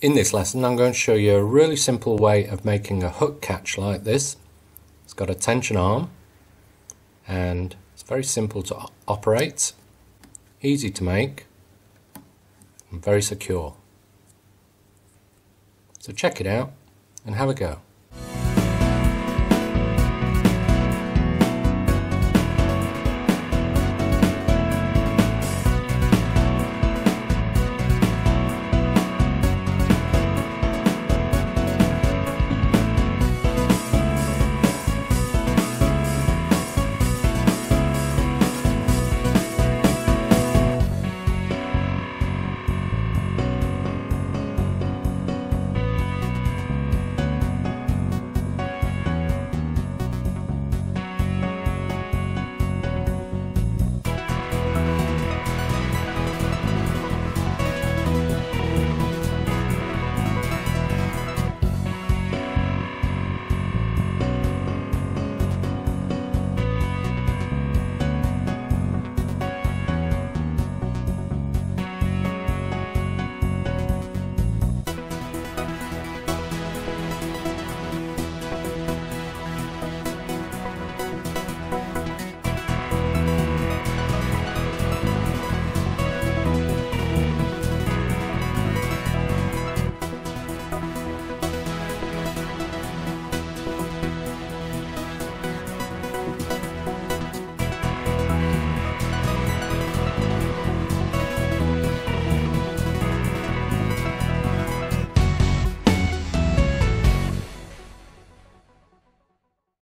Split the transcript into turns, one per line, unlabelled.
In this lesson I'm going to show you a really simple way of making a hook catch like this. It's got a tension arm and it's very simple to operate, easy to make and very secure. So check it out and have a go.